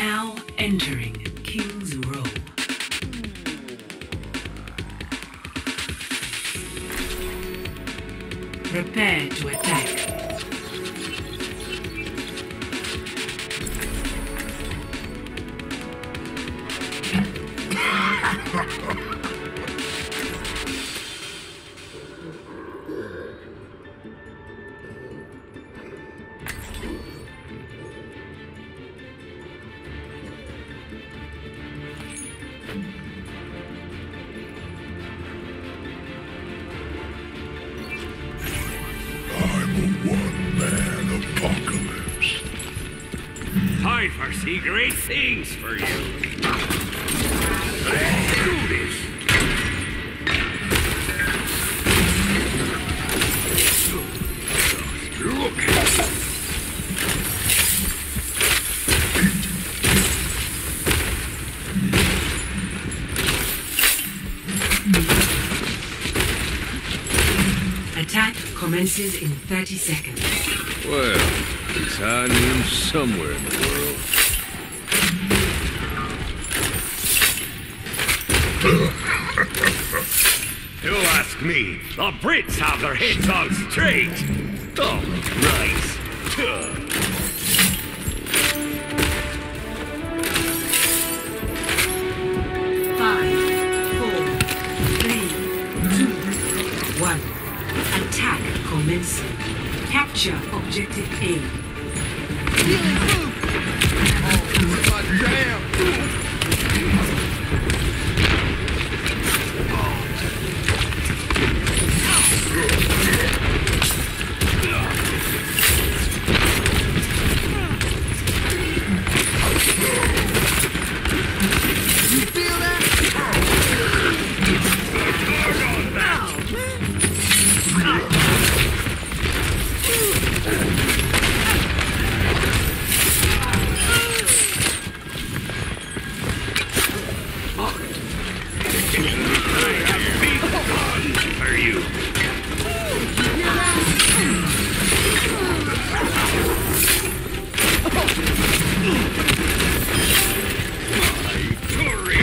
Now entering King's Row. Prepare to attack. I foresee great things for you. Let's do this. Look. Attack commences in 30 seconds. Well, it's high noon somewhere in the world. You ask me. The Brits have their heads on straight. Oh, right. Capture objective A. Are you?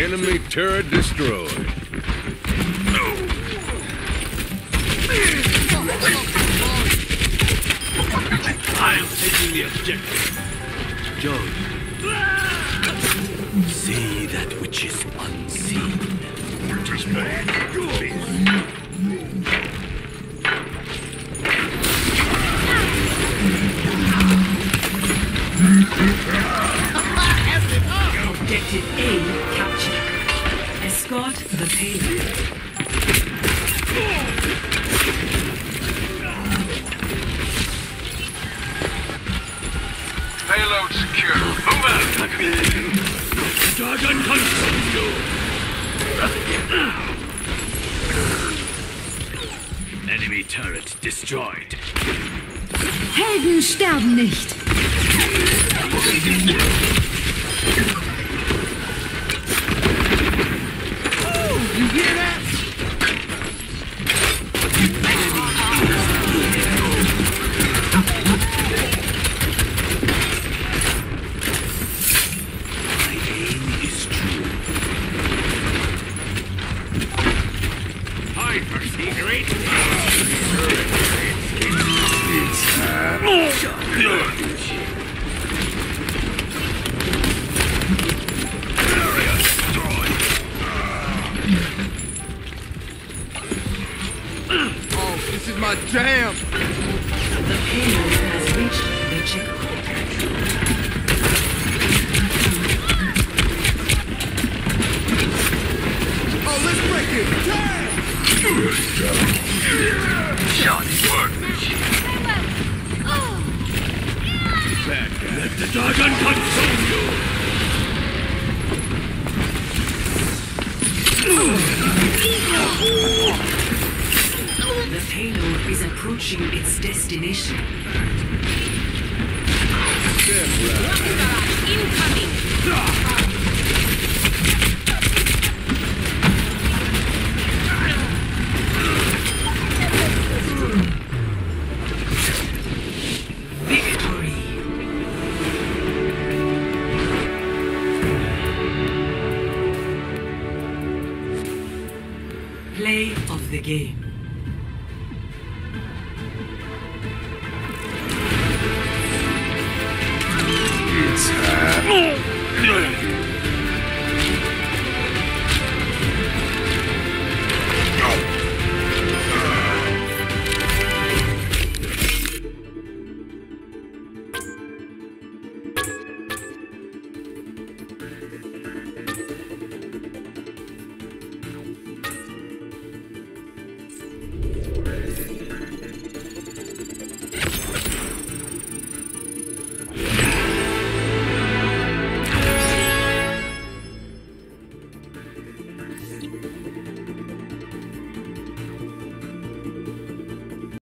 Enemy turret destroyed. I'm taking the objective. Joe. Objective A captured. Escort the payload. Payload secure. Move. Dragon consumes you. Turret destroyed. Helden sterben nicht. This is my jam. The payload has reached the checkpoint. Oh, let's break it. Damn. Shot Let the dragon consume you! The payload its destination. Victory! Play of the game. No. Uh...